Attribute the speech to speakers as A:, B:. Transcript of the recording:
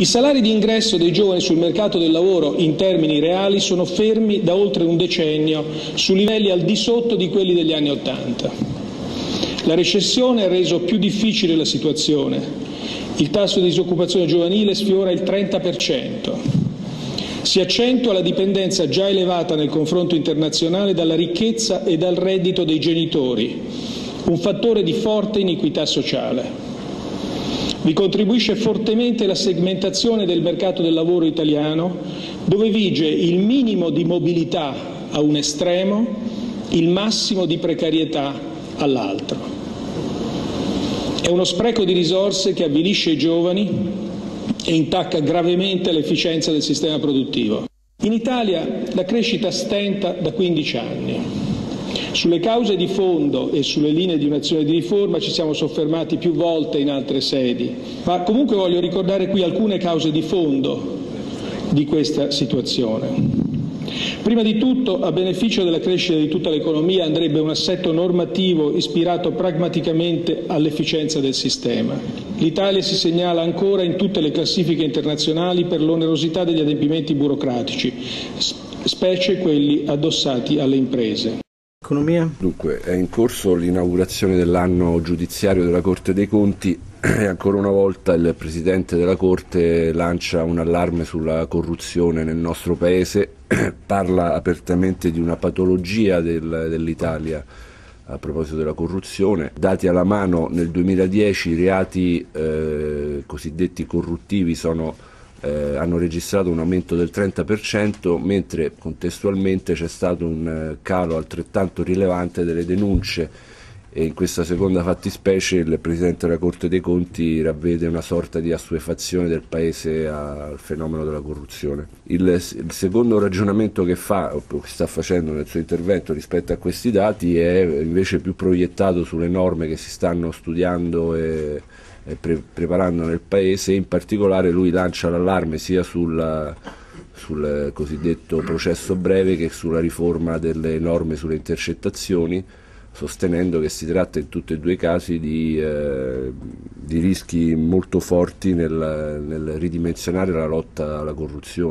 A: I salari di ingresso dei giovani sul mercato del lavoro in termini reali sono fermi da oltre un decennio su livelli al di sotto di quelli degli anni Ottanta. La recessione ha reso più difficile la situazione. Il tasso di disoccupazione giovanile sfiora il 30%. Si accentua la dipendenza già elevata nel confronto internazionale dalla ricchezza e dal reddito dei genitori, un fattore di forte iniquità sociale. Vi contribuisce fortemente la segmentazione del mercato del lavoro italiano, dove vige il minimo di mobilità a un estremo, il massimo di precarietà all'altro. È uno spreco di risorse che avvilisce i giovani e intacca gravemente l'efficienza del sistema produttivo. In Italia la crescita stenta da 15 anni. Sulle cause di fondo e sulle linee di un'azione di riforma ci siamo soffermati più volte in altre sedi, ma comunque voglio ricordare qui alcune cause di fondo di questa situazione. Prima di tutto, a beneficio della crescita di tutta l'economia andrebbe un assetto normativo ispirato pragmaticamente all'efficienza del sistema. L'Italia si segnala ancora in tutte le classifiche internazionali per l'onerosità degli adempimenti burocratici, specie quelli addossati alle imprese.
B: Economia.
C: Dunque, è in corso l'inaugurazione dell'anno giudiziario della Corte dei Conti e ancora una volta il Presidente della Corte lancia un allarme sulla corruzione nel nostro Paese, parla apertamente di una patologia del, dell'Italia a proposito della corruzione. Dati alla mano nel 2010 i reati eh, cosiddetti corruttivi sono eh, hanno registrato un aumento del 30%, mentre contestualmente c'è stato un eh, calo altrettanto rilevante delle denunce e in questa seconda fattispecie il Presidente della Corte dei Conti ravvede una sorta di assuefazione del Paese al fenomeno della corruzione. Il, il secondo ragionamento che fa, o che sta facendo nel suo intervento rispetto a questi dati è invece più proiettato sulle norme che si stanno studiando e pre preparando nel paese, in particolare lui lancia l'allarme sia sul, sul cosiddetto processo breve che sulla riforma delle norme sulle intercettazioni, sostenendo che si tratta in tutti e due i casi di, eh, di rischi molto forti nel, nel ridimensionare la lotta alla corruzione.